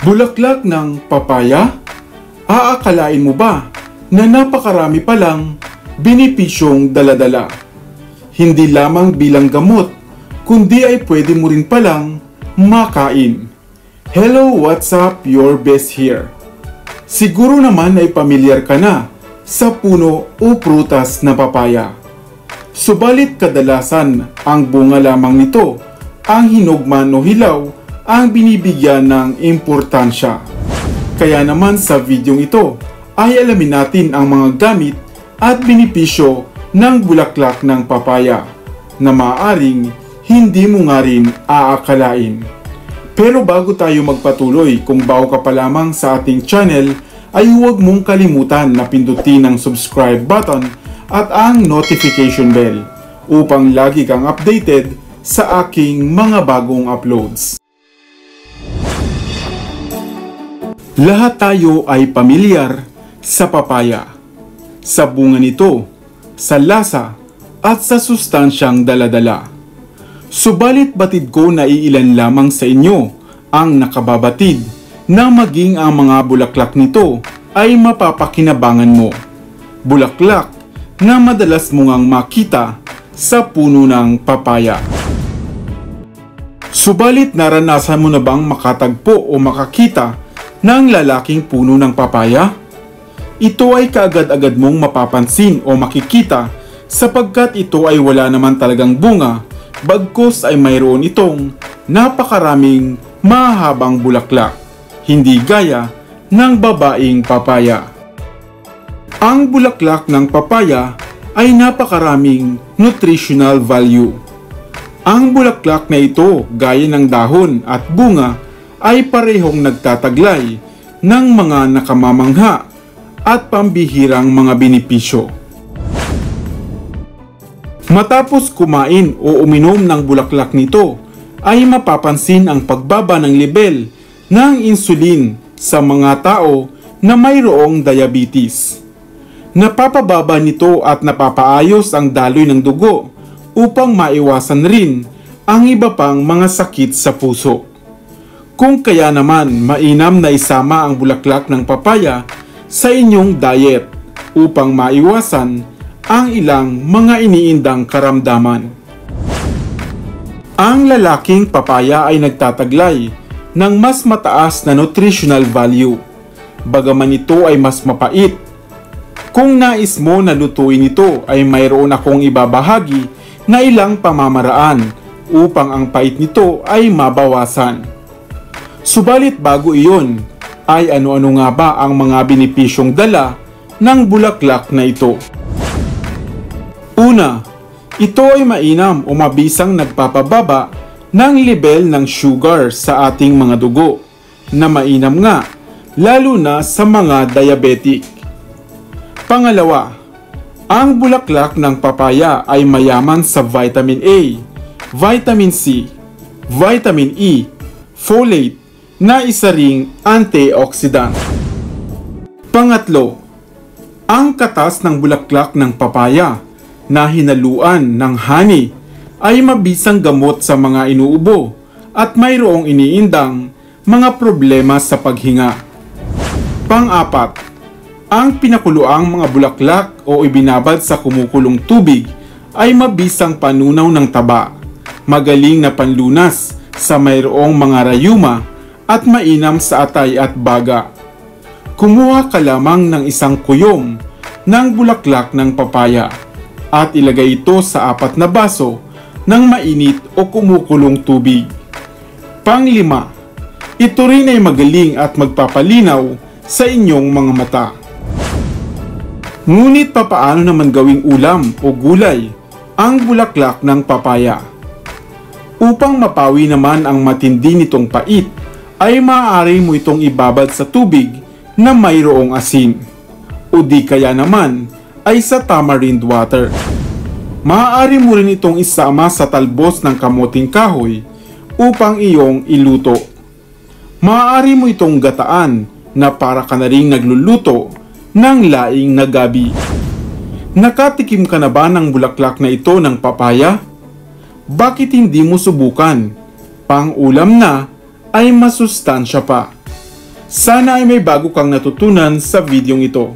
Bulaklak ng papaya? Aakalain mo ba na napakarami palang binipisyong daladala? Hindi lamang bilang gamot, kundi ay pwede mo rin palang makain. Hello, what's up? Your best here. Siguro naman ay pamilyar ka na sa puno o prutas na papaya. Subalit kadalasan ang bunga lamang nito, ang hinugman o hilaw ang binibigyan ng importansya. Kaya naman sa videong ito ay alamin natin ang mga gamit at binipisyo ng bulaklak ng papaya na maaring hindi mo nga rin aakalain. Pero bago tayo magpatuloy, kung bago ka pa lamang sa ating channel, ay huwag mong kalimutan na pindutin ang subscribe button at ang notification bell upang lagi kang updated sa aking mga bagong uploads. Lahat tayo ay pamilyar sa papaya, sa bunga nito, sa lasa at sa sustansyang daladala. Subalit batid ko na iilan lamang sa inyo ang nakababatid na maging ang mga bulaklak nito ay mapapakinabangan mo. Bulaklak na madalas mo ngang makita sa puno ng papaya. Subalit naranasan mo na bang makatagpo o makakita ng lalaking puno ng papaya? Ito ay kaagad-agad mong mapapansin o makikita sapagkat ito ay wala naman talagang bunga bagkos ay mayroon itong napakaraming mahabang bulaklak, hindi gaya ng babaeng papaya. Ang bulaklak ng papaya ay napakaraming nutritional value. Ang bulaklak na ito, gaya ng dahon at bunga, ay parehong nagtataglay ng mga nakamamangha at pambihirang mga benepisyo. Matapos kumain o uminom ng bulaklak nito, ay mapapansin ang pagbaba ng level ng insulin sa mga tao na mayroong diabetes. Napapababa nito at napapaayos ang daloy ng dugo upang maiwasan rin ang iba pang mga sakit sa puso. Kung kaya naman mainam na isama ang bulaklak ng papaya sa inyong diet upang maiwasan ang ilang mga iniindang karamdaman. Ang lalaking papaya ay nagtataglay ng mas mataas na nutritional value. Bagaman ito ay mas mapait. Kung nais mo na lutuin ito ay mayroon akong ibabahagi na ilang pamamaraan upang ang pait nito ay mabawasan. Subalit bago iyon, ay ano-ano nga ba ang mga benepisyong dala ng bulaklak na ito? Una, ito ay mainam o mabisang nagpapababa ng level ng sugar sa ating mga dugo na mainam nga lalo na sa mga diabetic. Pangalawa, ang bulaklak ng papaya ay mayaman sa vitamin A, vitamin C, vitamin E, folate, na isa ring antioxidant. Pangatlo, ang katas ng bulaklak ng papaya na hinaluan ng honey ay mabisang gamot sa mga inuubo at mayroong iniindang mga problema sa paghinga. Pang-apat, ang pinakuluang mga bulaklak o ibinabad sa kumukulong tubig ay mabisang panunaw ng taba, magaling na panlunas sa mayroong mga rayuma at mainam sa atay at baga. Kumuha ka lamang ng isang kuyom ng bulaklak ng papaya at ilagay ito sa apat na baso ng mainit o kumukulong tubig. Panglima, ito rin ay magaling at magpapalinaw sa inyong mga mata. Ngunit papaano naman gawing ulam o gulay ang bulaklak ng papaya? Upang mapawi naman ang matindi nitong pait ay maaari mo itong ibabad sa tubig na mayroong asin o di kaya naman ay sa tamarind water. Maaari mo rin itong isama sa talbos ng kamuting kahoy upang iyong iluto. Maaari mo itong gataan na para ka na rin nagluluto ng laing na gabi. Nakatikim ka na ba ng bulaklak na ito ng papaya? Bakit hindi mo subukan? Pang ulam na ay masustansya pa. Sana ay may bago kang natutunan sa videong ito.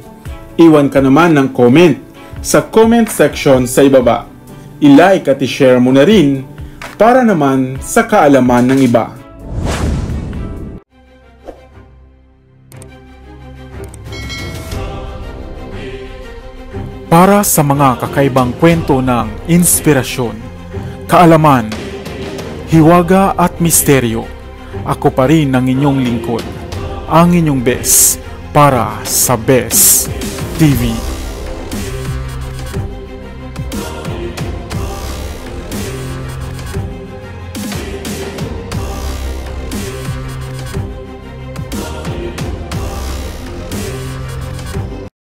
Iwan ka naman ng comment sa comment section sa ibaba. I-like at i-share mo na rin para naman sa kaalaman ng iba. Para sa mga kakaibang kwento ng inspirasyon, kaalaman, hiwaga at misteryo, ako pa rin ang inyong lingkod, ang inyong best para sa Best TV.